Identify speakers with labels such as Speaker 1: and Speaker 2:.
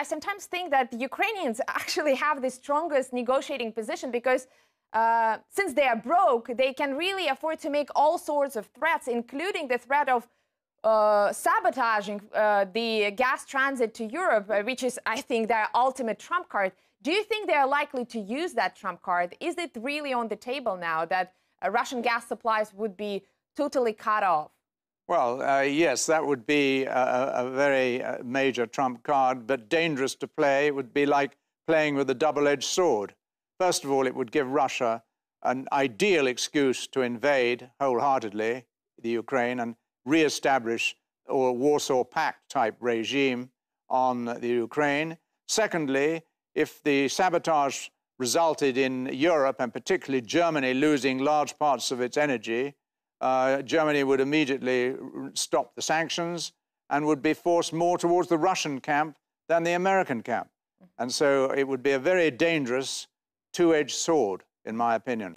Speaker 1: I sometimes think that the Ukrainians actually have the strongest negotiating position because uh, since they are broke, they can really afford to make all sorts of threats, including the threat of uh, sabotaging uh, the gas transit to Europe, uh, which is, I think, their ultimate trump card. Do you think they are likely to use that trump card? Is it really on the table now that uh, Russian gas supplies would be totally cut off?
Speaker 2: Well, uh, yes, that would be a, a very uh, major trump card, but dangerous to play. It would be like playing with a double edged sword. First of all, it would give Russia an ideal excuse to invade wholeheartedly the Ukraine and re-establish a Warsaw Pact type regime on the Ukraine. Secondly, if the sabotage resulted in Europe and particularly Germany losing large parts of its energy, uh, Germany would immediately stop the sanctions and would be forced more towards the Russian camp than the American camp. And so it would be a very dangerous two edged sword, in my opinion.